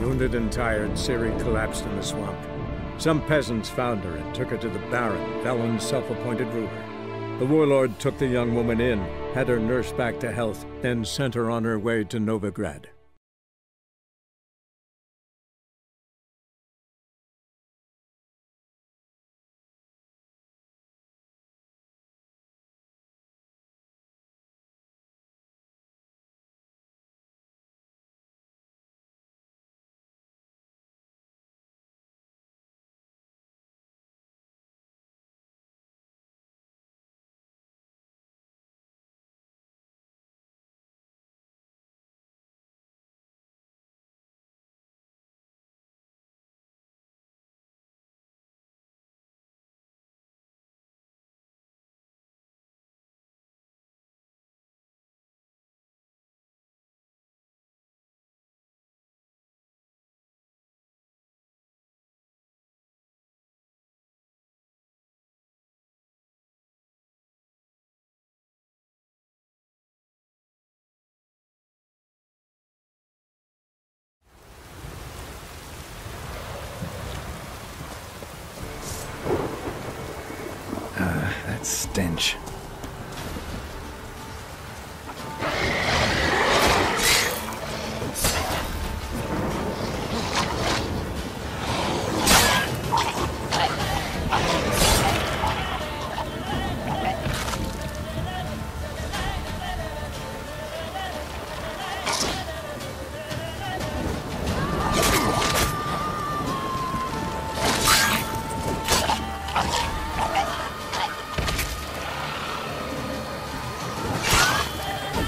Wounded and tired, Ciri collapsed in the swamp. Some peasants found her and took her to the Baron, Velen's self-appointed ruler. The warlord took the young woman in, had her nursed back to health, then sent her on her way to Novigrad. Stench.